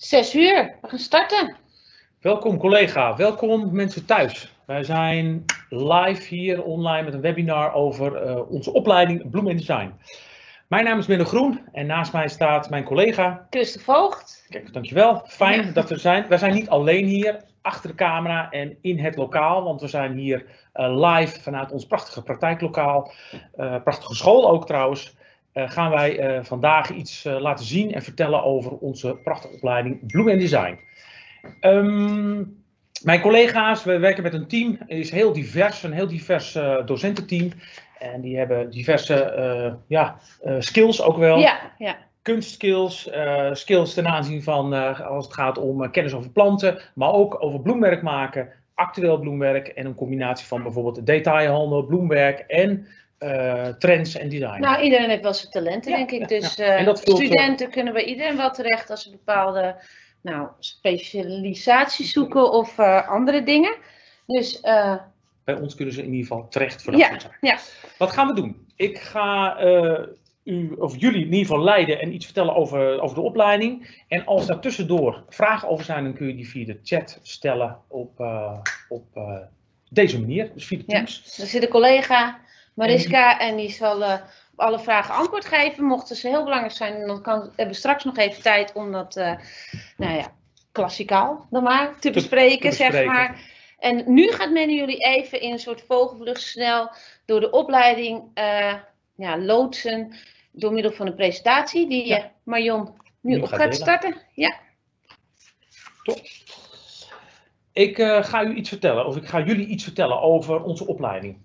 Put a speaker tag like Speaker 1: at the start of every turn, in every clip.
Speaker 1: Zes uur, we gaan starten.
Speaker 2: Welkom collega, welkom mensen thuis. Wij zijn live hier online met een webinar over eh, onze opleiding Bloem en Design. Mijn naam is Menno Groen en naast mij staat mijn collega.
Speaker 1: Christel Voogd.
Speaker 2: Kijk, dankjewel. Fijn
Speaker 1: Ja.
Speaker 2: dat we er zijn. Wij zijn niet alleen hier achter de camera en in het lokaal, want we zijn hier eh, live vanuit ons prachtige praktijklokaal. Eh, prachtige school ook trouwens. Eh, gaan wij eh, vandaag iets eh, laten zien en vertellen over onze prachtige opleiding Bloem en Design. Ehm, mijn collega's, we werken met een team, het is heel divers, een heel divers docententeam. En die hebben diverse ja, skills ook wel
Speaker 1: Ja, ja.
Speaker 2: kunstskills, skills ten aanzien van als het gaat om kennis over planten, maar ook over bloemwerk maken, actueel bloemwerk en een combinatie van bijvoorbeeld detailhandel, bloemwerk en eh, trends en design.
Speaker 1: Nou, iedereen heeft wel zijn talenten,
Speaker 2: Ja,
Speaker 1: denk ik. Dus
Speaker 2: ja.
Speaker 1: eh, studenten kunnen bij iedereen wel terecht als ze bepaalde nou, specialisatie zoeken of eh, andere dingen. Dus
Speaker 2: Bij ons kunnen ze in ieder geval terecht voor dat
Speaker 1: Ja,
Speaker 2: soort zaken.
Speaker 1: ja.
Speaker 2: Wat gaan we doen? Ik ga u, of jullie in ieder geval leiden en iets vertellen over, over de opleiding. En als daar tussendoor vragen over zijn, dan kun je die via de chat stellen op, op deze manier, dus via de
Speaker 1: Ja.
Speaker 2: Teams.
Speaker 1: er zit een collega, Mariska, en die zal eh, op alle vragen antwoord geven. Mochten ze heel belangrijk zijn, dan kan, hebben we straks nog even tijd om dat, eh, nou ja, klassikaal dan maar, te bespreken, zeg
Speaker 2: bespreken.
Speaker 1: maar. En nu gaat men jullie even in een soort vogelvlucht snel door de opleiding eh, ja, loodsen door middel van een presentatie die
Speaker 2: Ja.
Speaker 1: je Marion nu,
Speaker 2: Nu
Speaker 1: op
Speaker 2: gaat
Speaker 1: starten. Ja.
Speaker 2: Ik eh, ga u iets vertellen, of ik ga jullie iets vertellen over onze opleiding.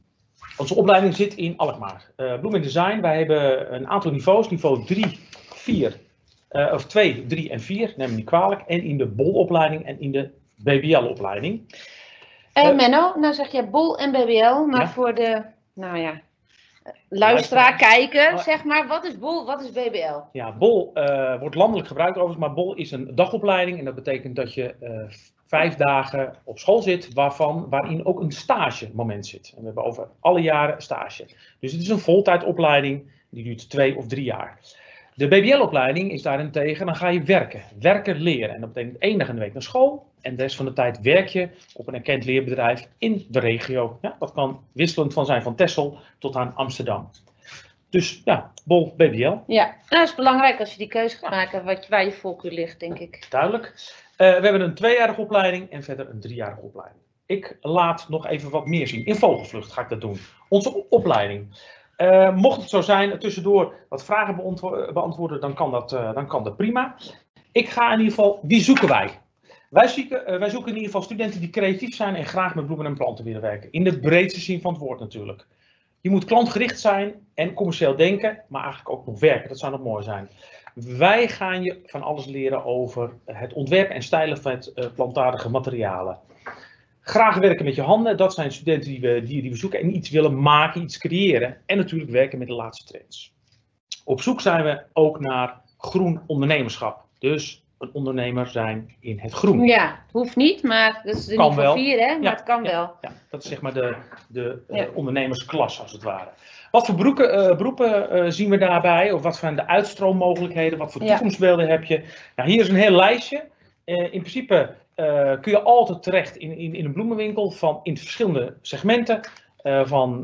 Speaker 2: Onze opleiding zit in Alkmaar. Eh Bloem Design, wij hebben een aantal niveaus, niveau 3, 4, eh, of 2, 3 en 4, neem me niet kwalijk. En in de BOL-opleiding en in de BBL-opleiding.
Speaker 1: En
Speaker 2: Eh,
Speaker 1: Menno, nou zeg je Bol en BBL, maar
Speaker 2: Ja.
Speaker 1: voor de, nou ja, luisteraar, kijker,
Speaker 2: Oh.
Speaker 1: zeg maar, wat is Bol, wat is BBL?
Speaker 2: Ja, BOL wordt landelijk gebruikt overigens, maar BOL is een dagopleiding. En dat betekent dat je vijf dagen op school zit, waarvan, waarin ook een stagemoment zit. En we hebben over alle jaren stage. Dus het is een voltijdopleiding, die duurt twee of drie jaar. De BBL-opleiding is daarentegen, dan ga je werken. Werken leren. En dat betekent één dag in de week naar school. En de rest van de tijd werk je op een erkend leerbedrijf in de regio. Ja, dat kan wisselend van zijn van Texel tot aan Amsterdam. Dus ja, BOL, BBL.
Speaker 1: Ja, nou, dat is belangrijk als je die keuze gaat maken wat, waar je voorkeur ligt, denk ik.
Speaker 2: Duidelijk. Eh, we hebben een tweejarige opleiding en verder een driejarige opleiding. Ik laat nog even wat meer zien. In vogelvlucht ga ik dat doen. Onze opleiding. Eh, mocht het zo zijn, tussendoor wat vragen beantwo- beantwoorden, dan kan, dat, eh, dan kan dat prima. Ik ga in ieder geval, wie zoeken wij? Wij zoeken, wij zoeken in ieder geval studenten die creatief zijn en graag met bloemen en planten willen werken. In de breedste zin van het woord natuurlijk. Je moet klantgericht zijn en commercieel denken, maar eigenlijk ook nog werken. Dat zou nog mooi zijn. Wij gaan je van alles leren over het ontwerpen en stijlen van het eh, plantaardige materialen. Graag werken met je handen, dat zijn studenten die we, die, die we zoeken en iets willen maken, iets creëren. En natuurlijk werken met de laatste trends. Op zoek zijn we ook naar groen ondernemerschap. Dus een ondernemer zijn in het groen.
Speaker 1: Ja, hoeft niet, maar dat is de
Speaker 2: Kan
Speaker 1: niveau
Speaker 2: wel.
Speaker 1: 4, hè? Maar
Speaker 2: Ja,
Speaker 1: het kan wel.
Speaker 2: Ja, dat is zeg maar de, de
Speaker 1: Ja.
Speaker 2: ondernemersklas als het ware. Wat voor eh, beroepen eh, zien we daarbij? Of wat zijn de uitstroommogelijkheden? Wat voor
Speaker 1: Ja.
Speaker 2: toekomstbeelden heb je? Nou, hier is een heel lijstje. Eh, in principe kun je altijd terecht in, in, in een bloemenwinkel van in verschillende segmenten. van,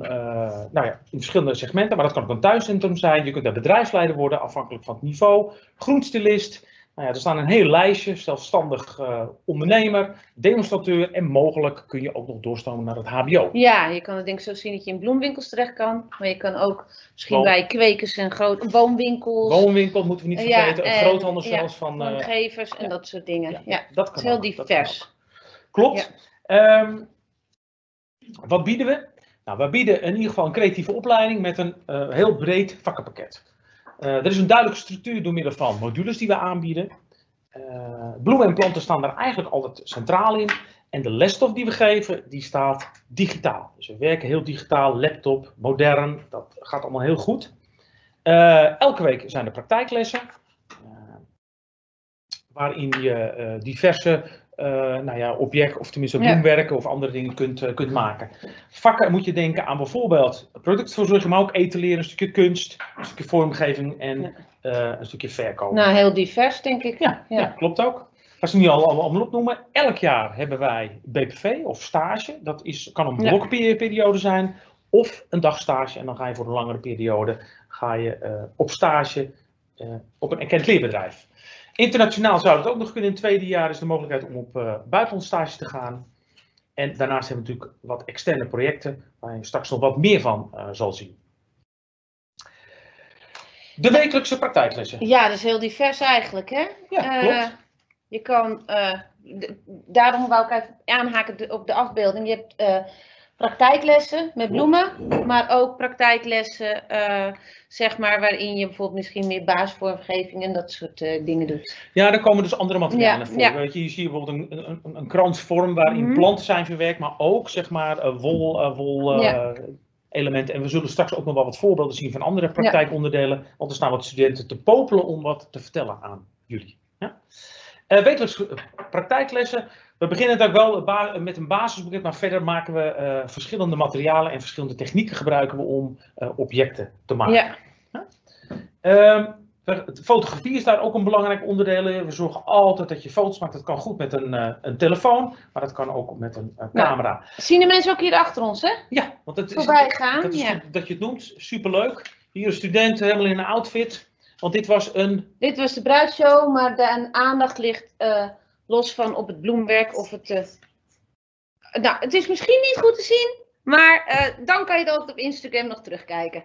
Speaker 2: nou ja, in verschillende segmenten, maar dat kan ook een thuiscentrum zijn. Je kunt daar bedrijfsleider worden, afhankelijk van het niveau. Groenstilist. Nou ja, er staan een heel lijstje. Zelfstandig eh, ondernemer, demonstrateur en mogelijk kun je ook nog doorstromen naar het HBO.
Speaker 1: Ja, je kan het denk ik zo zien dat je in bloemwinkels terecht kan. Maar je kan ook misschien
Speaker 2: Boom.
Speaker 1: bij kwekers en grote woonwinkels,
Speaker 2: Woonwinkel moeten we niet
Speaker 1: Ja,
Speaker 2: vergeten. een
Speaker 1: en-
Speaker 2: groothandel
Speaker 1: ja,
Speaker 2: zelfs van.
Speaker 1: vormgevers en
Speaker 2: ja.
Speaker 1: dat soort dingen. Ja,
Speaker 2: ja,
Speaker 1: het
Speaker 2: dat
Speaker 1: is
Speaker 2: kan
Speaker 1: heel
Speaker 2: ook, dat kan
Speaker 1: divers.
Speaker 2: Klopt. Ehm, wat bieden we? Nou, we bieden in ieder geval een creatieve opleiding met een eh, heel breed vakkenpakket. Eh, er is een duidelijke structuur door middel van modules die we aanbieden. Eh, bloemen en planten staan daar eigenlijk altijd centraal in. En de lesstof die we geven, die staat digitaal. Dus we werken heel digitaal, laptop, modern, dat gaat allemaal heel goed. Eh, elke week zijn er praktijklessen. waarin je diverse nou ja, object, of tenminste
Speaker 1: Ja.
Speaker 2: bloemwerken of andere dingen kunt, eh, kunt maken. Vakken moet je denken aan bijvoorbeeld productverzorging, maar ook etaleren, een stukje kunst, een stukje vormgeving en
Speaker 1: Ja.
Speaker 2: eh, een stukje verkoop.
Speaker 1: Nou, heel divers denk ik.
Speaker 2: Ja, ja. Klopt ook. ga ze niet al- allemaal allemaal opnoemen. Elk jaar hebben wij BPV of stage. Dat is, kan een blokperiode zijn of een dagstage. En dan ga je voor een langere periode ga je, eh, op stage eh, op een erkend leerbedrijf. Internationaal zou dat ook nog kunnen. In het tweede jaar is de mogelijkheid om op eh buitenlandstage te gaan. En daarnaast hebben we natuurlijk wat externe projecten waar je straks nog wat meer van eh, zal zien. De wekelijkse praktijklessen.
Speaker 1: Ja, dat is heel divers eigenlijk, hè?
Speaker 2: Ja,
Speaker 1: Eh,
Speaker 2: klopt.
Speaker 1: je kan, daarom wou ik even aanhaken op de afbeelding. Je hebt praktijklessen met bloemen, maar ook praktijklessen, eh, zeg maar, waarin je bijvoorbeeld misschien meer basisvormgeving en dat soort eh, dingen doet.
Speaker 2: Ja, daar komen dus andere materialen
Speaker 1: Ja,
Speaker 2: voor.
Speaker 1: ja.
Speaker 2: Weet je, je ziet bijvoorbeeld een, een, een kransvorm waarin
Speaker 1: Mhm.
Speaker 2: planten zijn verwerkt, maar ook zeg maar eh, wol, wol
Speaker 1: Ja.
Speaker 2: elementen. En we zullen straks ook nog wel wat voorbeelden zien van andere praktijkonderdelen, want er staan wat studenten te popelen om wat te vertellen aan jullie. Ja? Wekelijks praktijklessen. We beginnen daar wel met een basisbegrip, maar verder maken we eh, verschillende materialen en verschillende technieken gebruiken we om eh, objecten te maken.
Speaker 1: Ja,
Speaker 2: Ehm, fotografie is daar ook een belangrijk onderdeel in. We zorgen altijd dat je foto's maakt. Dat kan goed met een, eh, een telefoon, maar dat kan ook met een camera.
Speaker 1: zien de mensen ook hier achter ons, hè?
Speaker 2: Ja, want het is,
Speaker 1: gaan,
Speaker 2: dat is
Speaker 1: ja.
Speaker 2: dat je het noemt. Superleuk. Hier een student helemaal in een outfit. Want dit was een.
Speaker 1: Dit was de bruidshow, maar de aandacht ligt los van op het bloemwerk of het... eh, Nou, het is misschien niet goed te zien, maar eh, dan kan je het altijd op Instagram nog terugkijken.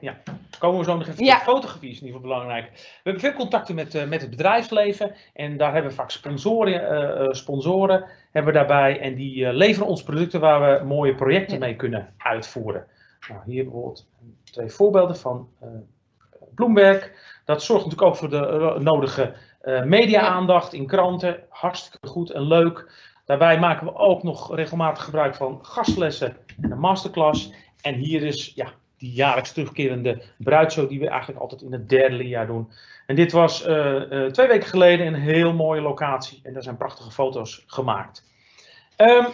Speaker 2: Komen we zo nog even
Speaker 1: Ja.
Speaker 2: Fotografie is in ieder geval belangrijk. We hebben veel contacten met, eh, met het bedrijfsleven. En daar hebben we vaak sponsoren, sponsoren hebben we daarbij. En die leveren ons producten waar we mooie projecten
Speaker 1: Ja.
Speaker 2: mee kunnen uitvoeren. Nou, hier bijvoorbeeld twee voorbeelden van bloemwerk. Dat zorgt natuurlijk ook voor de nodige eh, media-aandacht in kranten. Hartstikke goed en leuk. Daarbij maken we ook nog regelmatig gebruik van gastlessen en een masterclass. En hier is ja, die jaarlijks terugkerende bruidshow die we eigenlijk altijd in het derde leerjaar doen. En dit was eh, eh, twee weken geleden in een heel mooie locatie. En daar zijn prachtige foto's gemaakt. Ehm,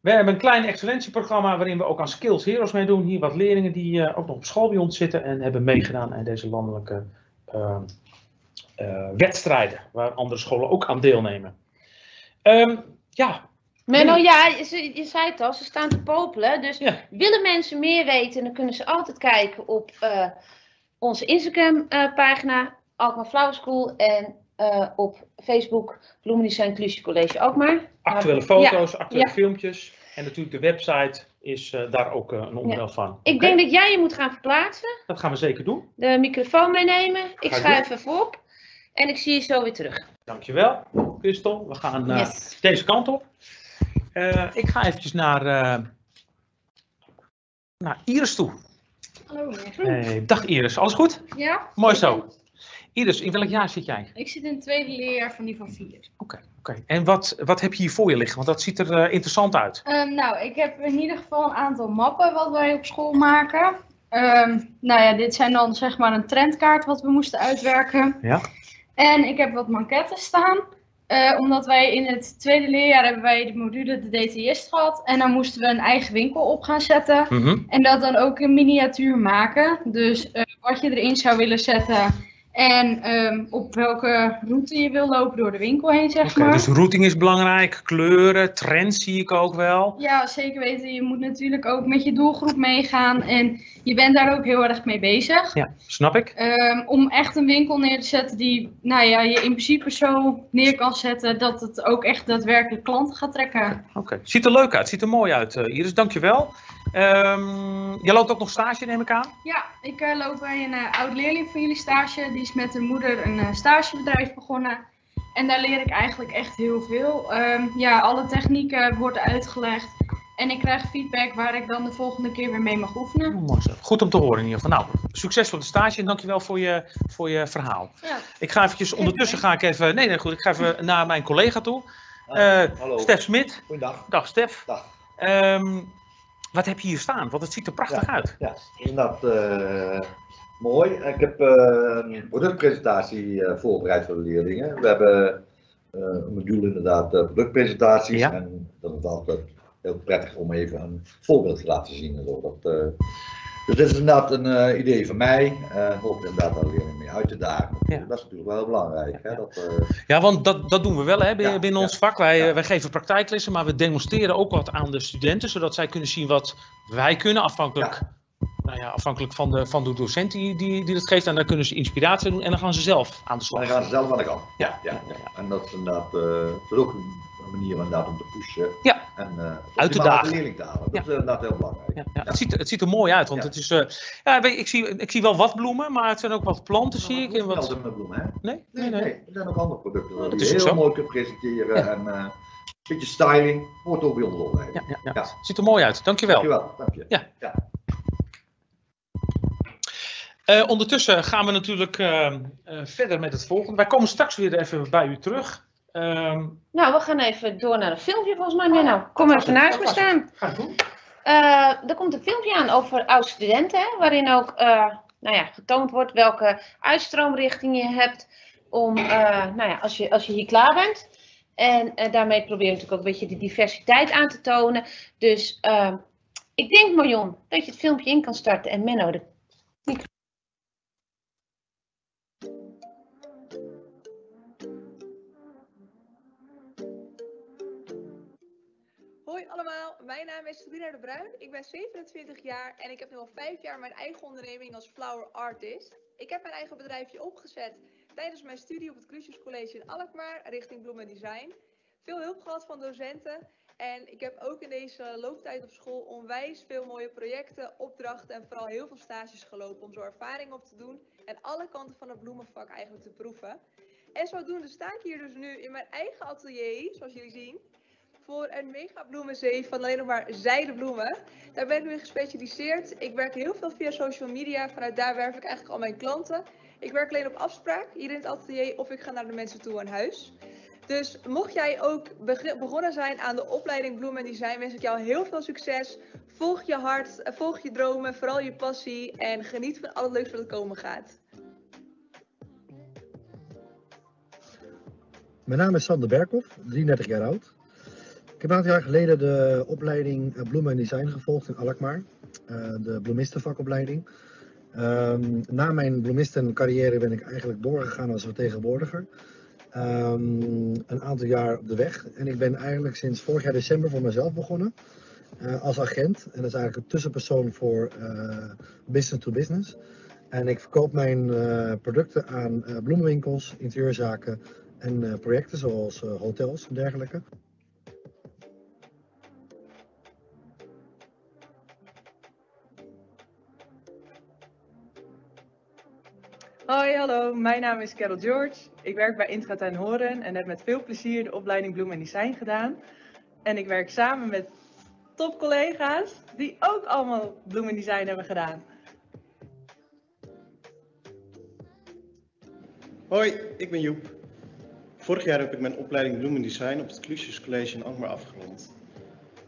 Speaker 2: we hebben een klein excellentieprogramma waarin we ook aan Skills Heroes meedoen. Hier wat leerlingen die ook nog op school bij ons zitten en hebben meegedaan aan deze landelijke ehm, eh, wedstrijden. Waar andere scholen ook aan deelnemen. Ehm, ja,
Speaker 1: Menno, ja, je, je zei het al, ze staan te popelen. Dus
Speaker 2: Ja.
Speaker 1: willen mensen meer weten, dan kunnen ze altijd kijken op eh, onze Instagram-pagina, Alkmaar Flower School. En eh, op Facebook, Bloemendesign Inclusie College ook maar.
Speaker 2: actuele
Speaker 1: Ja,
Speaker 2: foto's, actuele
Speaker 1: ja.
Speaker 2: filmpjes. En natuurlijk de website is eh, daar ook eh, een onderdeel van.
Speaker 1: Ik denk dat jij je moet gaan verplaatsen,
Speaker 2: Dat gaan we zeker doen.
Speaker 1: de microfoon meenemen. Ik schuif even op en ik zie je zo weer terug.
Speaker 2: Dankjewel, Christel. We gaan eh,
Speaker 1: Yes.
Speaker 2: deze kant op. Eh, ik ga eventjes naar, eh, naar Iris toe.
Speaker 3: Hallo.
Speaker 2: Hey, dag Iris, alles goed?
Speaker 3: Ja?
Speaker 2: Mooi zo. Iris, in welk jaar zit jij?
Speaker 3: Ik zit in het tweede leerjaar van niveau 4.
Speaker 2: Oké, oké. En wat, wat heb je hier voor je liggen? Want dat ziet er interessant uit.
Speaker 3: Ehm, nou, ik heb in ieder geval een aantal mappen wat wij op school maken. Ehm, nou ja, dit zijn dan zeg maar een trendkaart wat we moesten uitwerken.
Speaker 2: Ja.
Speaker 3: En ik heb wat manketten staan. Eh, omdat wij in het tweede leerjaar hebben wij de module de DTist gehad. En dan moesten we een eigen winkel op gaan zetten.
Speaker 2: Mhm.
Speaker 3: En dat dan ook in miniatuur maken. Dus eh, wat je erin zou willen zetten. En ehm, op welke route je wil lopen door de winkel heen, zeg maar.
Speaker 2: dus routing is belangrijk, kleuren, trends zie ik ook wel.
Speaker 3: Ja, zeker weten. Je moet natuurlijk ook met je doelgroep meegaan. En je bent daar ook heel erg mee bezig.
Speaker 2: Ja, snap ik.
Speaker 3: Ehm, om echt een winkel neer te zetten die nou ja, je in principe zo neer kan zetten dat het ook echt daadwerkelijk klanten gaat trekken.
Speaker 2: Oké, ziet er leuk uit, ziet er mooi uit eh, Iris, dankjewel. Ehm jij loopt ook nog stage neem ik aan?
Speaker 3: Ja, ik eh, loop bij een eh, oud leerling van jullie stage. Die is met haar moeder een eh, stagebedrijf begonnen. En daar leer ik eigenlijk echt heel veel. Ehm, ja, alle technieken worden uitgelegd. En ik krijg feedback waar ik dan de volgende keer weer mee mag oefenen.
Speaker 2: Oh, mooi zo. Goed om te horen in ieder geval. Nou, succes voor de stage en dankjewel voor je, voor je verhaal.
Speaker 3: Ja.
Speaker 2: Ik ga eventjes, ondertussen ga ik even, nee nee goed, ik ga even naar mijn collega toe. Eh,
Speaker 4: Hallo.
Speaker 2: Stef Smit.
Speaker 4: Goedendag.
Speaker 2: Dag Stef.
Speaker 4: Dag.
Speaker 2: Ehm, wat heb je hier staan? Want het ziet er prachtig uit.
Speaker 4: Ja, inderdaad eh, mooi. Ik heb eh, een productpresentatie eh, voorbereid voor de leerlingen. We hebben een module inderdaad productpresentaties.
Speaker 2: Ja.
Speaker 4: En dat is altijd heel prettig om even een voorbeeld te laten zien. en zo. Dat, Dus dit is inderdaad een eh, idee van mij. eh hoop inderdaad daar leerlingen mee uit te dagen.
Speaker 2: Ja.
Speaker 4: Dat is natuurlijk wel heel belangrijk. Hè? Dat, eh,
Speaker 2: Ja, want dat, dat doen we wel hè, binnen,
Speaker 4: Ja,
Speaker 2: binnen
Speaker 4: ja.
Speaker 2: ons vak. Wij,
Speaker 4: Ja.
Speaker 2: wij geven praktijklessen, maar we demonstreren ook wat aan de studenten, zodat zij kunnen zien wat wij kunnen, afhankelijk, nou ja, afhankelijk van, de, van de docent die, die, die dat geeft. En daar kunnen ze inspiratie doen en dan gaan ze zelf aan de slag.
Speaker 4: dan gaan ze zelf aan de kant.
Speaker 2: Ja,
Speaker 4: ja,
Speaker 2: ja,
Speaker 4: ja.
Speaker 2: ja.
Speaker 4: En dat is inderdaad eh, dat is ook manier inderdaad om te pushen.
Speaker 2: Ja.
Speaker 4: En uh,
Speaker 2: Uit te dagen.
Speaker 4: de leerling te halen. Dat is inderdaad heel belangrijk.
Speaker 2: Ja, ja. Het, ziet, het ziet er mooi uit, want
Speaker 4: Ja.
Speaker 2: het is. eh, ja, ik, zie, ik zie wel wat bloemen, maar het zijn ook wat planten, zie ik. En wat...
Speaker 4: bloemen, hè?
Speaker 2: Nee,
Speaker 4: Nee, nee, Er zijn ook andere producten
Speaker 2: dat
Speaker 4: die
Speaker 2: is
Speaker 4: je
Speaker 2: ook
Speaker 4: heel
Speaker 2: zo.
Speaker 4: mooi kunt presenteren. En eh, een beetje styling hoort ook bij opleiding.
Speaker 2: Ja, ja, ja.
Speaker 4: Ja.
Speaker 2: Het ziet er mooi uit, dankjewel.
Speaker 4: Dankjewel. Dank je.
Speaker 2: Ja. Eh, ondertussen gaan we natuurlijk eh, eh, verder met het volgende. Wij komen straks weer even bij u terug. Ehm,
Speaker 1: Nou, we gaan even door naar een filmpje volgens mij. Menno, kom
Speaker 2: was
Speaker 1: even naast
Speaker 2: dat
Speaker 1: me staan. Eh, er komt een filmpje aan over oud-studenten, waarin ook eh, nou ja, getoond wordt welke uitstroomrichting je hebt om, eh, nou ja, als je, als je hier klaar bent. En daarmee proberen we natuurlijk ook een beetje de diversiteit aan te tonen. Dus eh, ik denk, Marion, dat je het filmpje in kan starten en Menno de
Speaker 5: Hoi allemaal, mijn naam is Sabrina de Bruin. Ik ben 27 jaar en ik heb nu al 5 jaar mijn eigen onderneming als flower artist. Ik heb mijn eigen bedrijfje opgezet tijdens mijn studie op het Clusius College in Alkmaar richting bloem en design. Veel hulp gehad van docenten en ik heb ook in deze looptijd op school onwijs veel mooie projecten, opdrachten en vooral heel veel stages gelopen om zo ervaring op te doen en alle kanten van het bloemenvak eigenlijk te proeven. En zodoende sta ik hier dus nu in mijn eigen atelier, zoals jullie zien voor een mega bloemenzee van alleen nog maar zijdebloemen. Daar ben ik nu in gespecialiseerd. Ik werk heel veel via social media. Vanuit daar werf ik eigenlijk al mijn klanten. Ik werk alleen op afspraak hier in het atelier of ik ga naar de mensen toe aan huis. Dus mocht jij ook beg- begonnen zijn aan de opleiding Bloem en Design, wens ik jou heel veel succes. Volg je hart, volg je dromen, vooral je passie en geniet van al het leuks wat er komen gaat.
Speaker 6: Mijn naam is Sander Berkhoff, 33 jaar oud. Ik heb een aantal jaar geleden de opleiding eh, Bloemen en Design gevolgd in Alkmaar. eh, de bloemistenvakopleiding. Ehm, na mijn bloemistencarrière ben ik eigenlijk doorgegaan als vertegenwoordiger. Ehm, een aantal jaar op de weg. En ik ben eigenlijk sinds vorig jaar december voor mezelf begonnen. eh, als agent. En dat is eigenlijk een tussenpersoon voor business to business. En ik verkoop mijn producten aan bloemenwinkels, interieurzaken en projecten zoals hotels en dergelijke.
Speaker 7: Hoi, hallo. Mijn naam is Carol George. Ik werk bij Intratuin Horen en heb met veel plezier de opleiding Bloem en Design gedaan. En ik werk samen met topcollega's die ook allemaal Bloem en Design hebben gedaan.
Speaker 8: Hoi, ik ben Joep. Vorig jaar heb ik mijn opleiding Bloemendesign op het Clusius College in Alkmaar afgerond.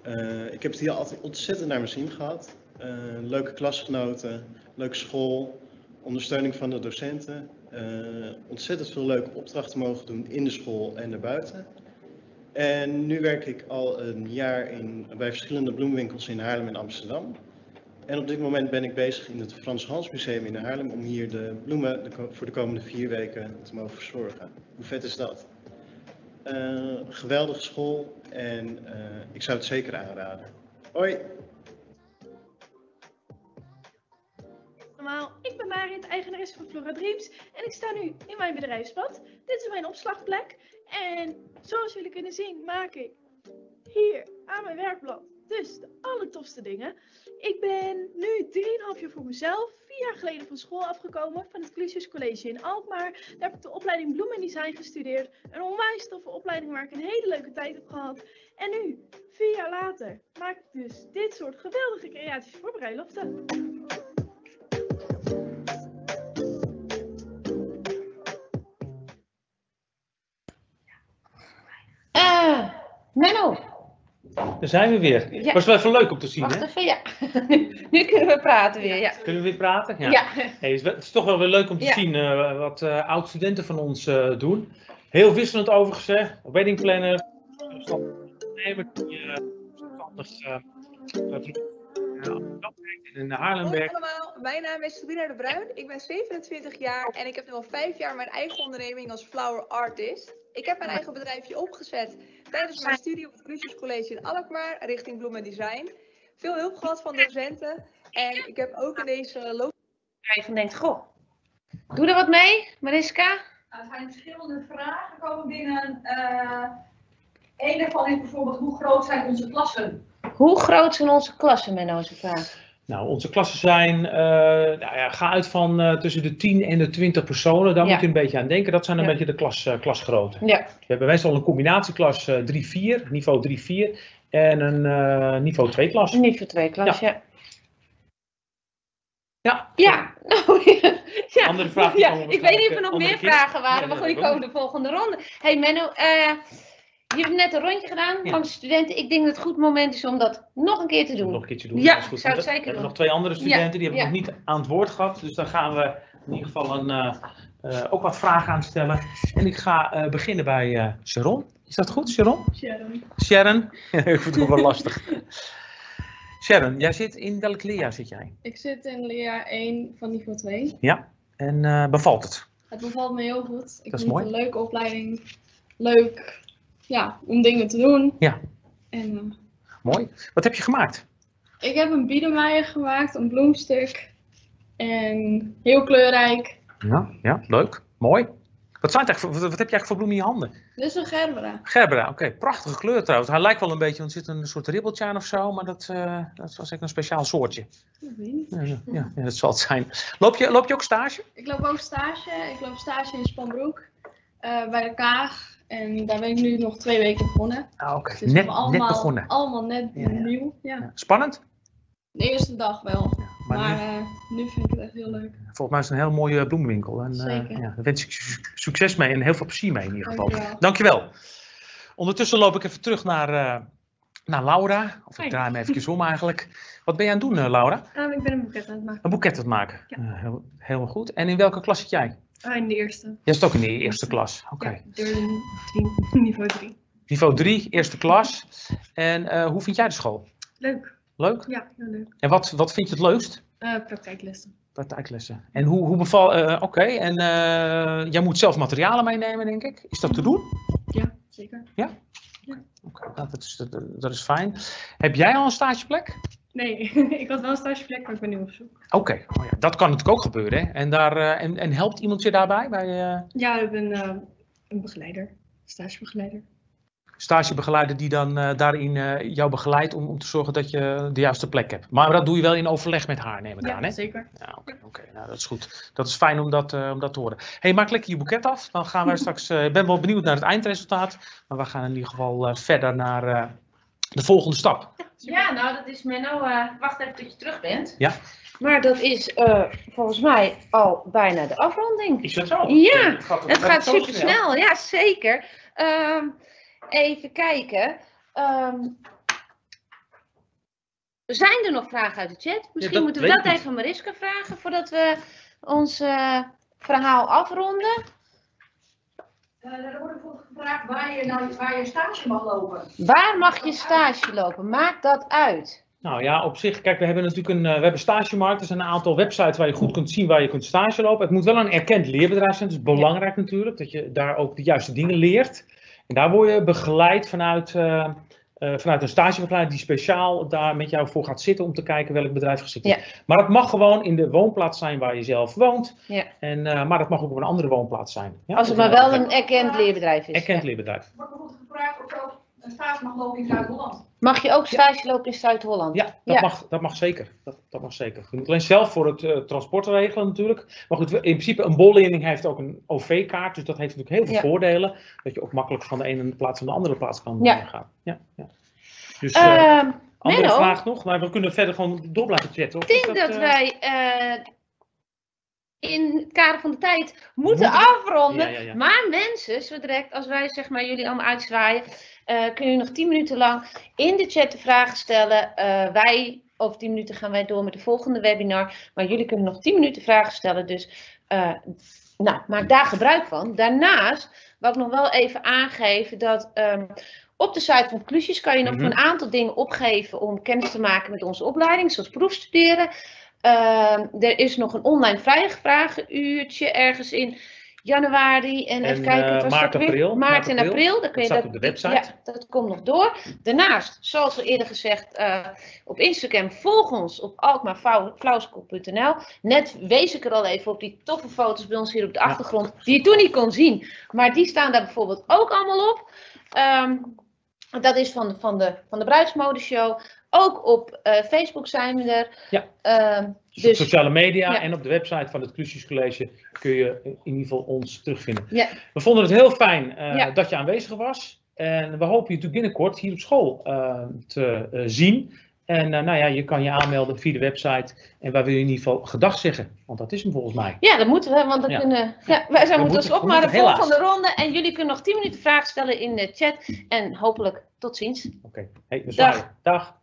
Speaker 8: Eh, ik heb het hier altijd ontzettend naar mijn zin gehad. Eh, leuke klasgenoten, leuke school, ondersteuning van de docenten. eh, ontzettend veel leuke opdrachten mogen doen in de school en daarbuiten. En nu werk ik al een jaar in, bij verschillende bloemwinkels in Haarlem en Amsterdam. En op dit moment ben ik bezig in het Frans Hals Museum in Haarlem om hier de bloemen voor de komende vier weken te mogen verzorgen. Hoe vet is dat? Eh, geweldige school en eh, ik zou het zeker aanraden. Hoi!
Speaker 9: Ik ben Marit, eigenaresse van Flora Dreams en ik sta nu in mijn bedrijfspand. Dit is mijn opslagplek en zoals jullie kunnen zien maak ik hier aan mijn werkblad dus de allertofste dingen. Ik ben nu 3,5 jaar voor mezelf, vier jaar geleden van school afgekomen van het Clusius College in Alkmaar. Daar heb ik de opleiding Bloem Design gestudeerd. Een onwijs toffe opleiding waar ik een hele leuke tijd heb gehad. En nu, vier jaar later, maak ik dus dit soort geweldige creaties voor bruiloften.
Speaker 2: Daar zijn we weer.
Speaker 1: Ja.
Speaker 2: Was wel even leuk om te zien,
Speaker 1: wacht
Speaker 2: hè?
Speaker 1: even, ja. Nu, nu kunnen we praten weer, ja.
Speaker 2: Kunnen we weer praten?
Speaker 1: Ja.
Speaker 2: Hey, het, is wel- het is toch wel weer leuk om te zien eh, wat eh, oud-studenten van ons eh, doen. Heel wisselend overigens, hè? Wedding planner, ondernemer die zelfstandig in Haarlemberg.
Speaker 5: Mijn naam is Sabrina de Bruin. Ik ben 27 jaar en ik heb nu al 5 jaar mijn eigen onderneming als flower artist. Ik heb mijn eigen bedrijfje opgezet tijdens mijn studie op het Crucius College in Alkmaar richting bloem en design. Veel hulp gehad van docenten en ik heb ook in deze loop
Speaker 1: Even denkt, goh, doe er wat mee, Mariska?
Speaker 10: Er zijn verschillende vragen komen binnen. Eh een daarvan is bijvoorbeeld hoe groot zijn onze klassen?
Speaker 1: Hoe groot zijn onze klassen, Menno, is de vraag.
Speaker 2: Nou, onze klassen zijn, eh, nou ja, ga uit van eh, tussen de 10 en de 20 personen. Daar
Speaker 1: Ja.
Speaker 2: moet je een beetje aan denken. Dat zijn een
Speaker 1: Ja.
Speaker 2: beetje de klas, eh, klasgrootte.
Speaker 1: Ja,
Speaker 2: We hebben meestal een combinatieklas eh 3-4, niveau 3-4 en een eh, niveau 2 klas.
Speaker 1: niet voor twee klas, ja.
Speaker 2: Ja.
Speaker 1: Ja, nou, ja. ja.
Speaker 2: Andere vragen
Speaker 1: ik weet niet of er nog meer
Speaker 2: keer.
Speaker 1: vragen waren,
Speaker 2: Nee,
Speaker 1: maar
Speaker 2: nee,
Speaker 1: goed, die komen de volgende ronde. hey Menno, eh, je hebt net een rondje gedaan
Speaker 2: Ja.
Speaker 1: langs de studenten. Ik denk dat het een goed moment is om dat nog een keer te doen.
Speaker 2: Nog een keertje doen.
Speaker 1: Ja,
Speaker 2: dat is goed.
Speaker 1: zou het zeker
Speaker 2: We hebben nog twee andere studenten, die hebben
Speaker 1: ja.
Speaker 2: nog niet aan het woord gehad. Dus dan gaan we in ieder geval een, eh, eh, ook wat vragen aan stellen. En ik ga eh, beginnen bij eh Sharon. Is dat goed, Sharon?
Speaker 3: Sharon.
Speaker 2: Sharon? ik vind het wel lastig. Sharon, jij zit in welk leerjaar zit jij?
Speaker 3: Ik zit in leerjaar 1 van niveau 2.
Speaker 2: En eh, bevalt het?
Speaker 3: Het bevalt me heel goed. Ik
Speaker 2: Dat is
Speaker 3: vind
Speaker 2: mooi.
Speaker 3: het een leuke opleiding. Leuk ja, om dingen te doen.
Speaker 2: Ja.
Speaker 3: En eh,
Speaker 2: Mooi. Wat heb je gemaakt?
Speaker 3: ik heb een biedermeier gemaakt, een bloemstuk. En heel kleurrijk.
Speaker 2: Ja, ja leuk. Mooi. Wat, zijn het eigenlijk, wat, wat heb je eigenlijk voor bloemen in je handen?
Speaker 3: Dit is een gerbera.
Speaker 2: Gerbera, oké. Prachtige kleur trouwens. Hij lijkt wel een beetje, want er zit een soort ribbeltje aan of zo. Maar dat, eh, dat was echt een speciaal soortje.
Speaker 3: Ik weet.
Speaker 2: Ja, ja, ja, ja, dat zal het zijn. Loop je, loop je ook stage?
Speaker 3: Ik loop ook stage. Ik loop stage in Spanbroek. eh, bij de Kaag. En daar ben ik nu nog twee weken begonnen.
Speaker 2: Ah, oké.
Speaker 3: Dus
Speaker 2: Net,
Speaker 3: allemaal,
Speaker 2: net begonnen.
Speaker 3: Allemaal net
Speaker 2: Ja, ja.
Speaker 3: nieuw. Ja.
Speaker 2: Spannend?
Speaker 3: De eerste dag wel.
Speaker 2: Maar
Speaker 3: Maar,
Speaker 2: nu-
Speaker 3: eh, nu vind ik het echt heel leuk.
Speaker 2: volgens mij is het een heel mooie bloemenwinkel. En, eh,
Speaker 3: Zeker.
Speaker 2: ja, daar wens ik succes mee en heel veel plezier mee in ieder geval.
Speaker 3: Dankjewel.
Speaker 2: Dankjewel. Ondertussen loop ik even terug naar, eh, naar Laura. Of ik draai me even om eigenlijk. Wat ben je aan het doen, Laura?
Speaker 9: Ehm, ik ben een boeket aan het maken.
Speaker 2: Een boeket aan het maken.
Speaker 9: Ja.
Speaker 2: Heel, helemaal goed. En in welke klas zit jij?
Speaker 9: Ah, in de eerste.
Speaker 2: Jij zit ook in de eerste klas. Oké.
Speaker 9: Ja, derde, drie, niveau 3.
Speaker 2: Niveau 3, eerste klas. En eh, hoe vind jij de school?
Speaker 9: Leuk.
Speaker 2: Leuk?
Speaker 9: Ja, heel leuk.
Speaker 2: En wat, wat vind je het leukst?
Speaker 9: Eh, praktijklessen.
Speaker 2: Praktijklessen. En hoe, hoe beval... eh, Oké, en jij moet zelf materialen meenemen, denk ik. Is dat te doen?
Speaker 9: Ja, zeker.
Speaker 2: Oké, nou, dat, is, dat, dat is fijn. Heb jij al een stageplek?
Speaker 9: Nee, ik had wel een stageplek, maar ik ben nu op zoek.
Speaker 2: Oké, oh ja, dat kan natuurlijk ook gebeuren. Hè? En, daar, eh, en, en helpt iemand je daarbij? Bij eh
Speaker 9: Ja, ik ben eh, een begeleider. Stagebegeleider.
Speaker 2: stagebegeleider die dan daarin jou begeleidt om, om te zorgen dat je de juiste plek hebt. Maar dat doe je wel in overleg met haar, neem ik aan.
Speaker 9: Ja,
Speaker 2: Hè?
Speaker 9: zeker.
Speaker 2: Ja, oké, nou dat is goed. Dat is fijn om dat, om dat te horen. hey, maak lekker je boeket af. Dan gaan wij straks, ik ben wel benieuwd naar het eindresultaat. Maar we gaan in ieder geval verder naar de volgende stap.
Speaker 1: Ja, nou, dat is Menno. eh wacht even tot je terug bent.
Speaker 2: Ja.
Speaker 1: Maar dat is eh, volgens mij al bijna de afronding.
Speaker 2: Is dat zo?
Speaker 1: Ja,
Speaker 2: Het gaat,
Speaker 1: Het gaat super snel, ja zeker. Ehm, even kijken. Ehm, zijn er nog vragen uit de chat? Misschien moeten we dat even Mariska vragen voordat we ons eh, verhaal afronden.
Speaker 10: Eh, er wordt bijvoorbeeld gevraagd waar je, nou, waar je stage mag lopen.
Speaker 1: Waar mag je stage lopen? Maak dat uit.
Speaker 2: Nou ja, op zich, kijk, we hebben natuurlijk een, eh, we hebben stagemarkt. Er zijn een aantal websites waar je goed kunt zien waar je kunt stage lopen. Het moet wel een erkend leerbedrijf zijn. Dat is belangrijk natuurlijk, dat je daar ook de juiste dingen leert. En daar word je begeleid vanuit, eh, eh, vanuit een stagebegeleider die speciaal daar met jou voor gaat zitten om te kijken welk bedrijf geschikt is.
Speaker 1: Ja.
Speaker 2: Maar het mag gewoon in de woonplaats zijn waar je zelf woont.
Speaker 1: Ja.
Speaker 2: En, eh, maar het mag ook op een andere woonplaats zijn. Ja,
Speaker 1: Als het maar wel een erkend leerbedrijf is.
Speaker 2: erkend
Speaker 1: Ja.
Speaker 2: leerbedrijf.
Speaker 10: Er wordt bijvoorbeeld gevraagd of een stage mag lopen in Zuid-Holland.
Speaker 1: Mag je ook stage lopen in Zuid-Holland?
Speaker 2: Ja, dat, Mag, dat mag zeker. Dat, dat mag zeker. Je moet alleen zelf voor het eh, transport regelen natuurlijk. Maar goed, in principe een bolleerling heeft ook een OV-kaart. Dus dat heeft natuurlijk heel veel
Speaker 1: Ja.
Speaker 2: voordelen. Dat je ook makkelijk van de ene plaats naar de andere plaats kan
Speaker 1: Ja.
Speaker 2: eh, gaan. Ja, ja. Dus eh,
Speaker 1: Ehm,
Speaker 2: andere
Speaker 1: Menno?
Speaker 2: vraag nog? Maar we kunnen verder gewoon door blijven chatten.
Speaker 1: Ik denk dat
Speaker 2: eh,
Speaker 1: wij eh, in het kader van de tijd moeten afronden.
Speaker 2: Ja, ja, ja.
Speaker 1: Maar mensen, zo direct als wij zeg maar, jullie allemaal uitzwaaien, eh kunnen jullie nog 10 minuten lang in de chat de vragen stellen. Eh, wij, over 10 minuten gaan wij door met de volgende webinar. Maar jullie kunnen nog 10 minuten vragen stellen. Dus eh, nou, maak daar gebruik van. Daarnaast wil ik nog wel even aangeven dat ehm, Op de site van Conclusies kan je nog
Speaker 2: Mhm.
Speaker 1: een aantal dingen opgeven om kennis te maken met onze opleiding, zoals proefstuderen. Ehm, er is nog een online vrijgevragenuurtje ergens in januari en,
Speaker 2: En,
Speaker 1: even kijken, wat
Speaker 2: eh,
Speaker 1: was
Speaker 2: maart, april.
Speaker 1: Maart, en
Speaker 2: april.
Speaker 1: april. Dan kun je
Speaker 2: Dat staat op de website.
Speaker 1: Ja, dat komt nog door. Daarnaast, zoals al eerder gezegd, eh, op Instagram volg ons op alkmaarflauwschool.nl. Net wees ik er al even op die toffe foto's bij ons hier op de
Speaker 2: Ja.
Speaker 1: achtergrond, die je toen niet kon zien. Maar die staan daar bijvoorbeeld ook allemaal op. Ehm, dat is van de, van de, van de Bruidsmodeshow. Ook op eh, Facebook zijn we er.
Speaker 2: Ja.
Speaker 1: Ehm,
Speaker 2: Dus sociale media
Speaker 1: ja.
Speaker 2: en op de website van het Clusius College kun je in ieder geval ons terugvinden.
Speaker 1: Ja.
Speaker 2: We vonden het heel fijn eh, dat je aanwezig was. En we hopen je natuurlijk binnenkort hier op school eh, te zien. En nou ja, je kan je aanmelden via de website. En wij willen in ieder geval gedag zeggen. Want dat is hem volgens mij.
Speaker 1: Ja, dat moeten we, want dan kunnen. Ja, wij zijn moeten ons op
Speaker 2: we
Speaker 1: naar de ronde. En jullie kunnen nog 10 minuten vragen stellen in de chat. En hopelijk tot ziens.
Speaker 2: Oké, hey, we
Speaker 1: Dag.
Speaker 2: zwaaien. Dag.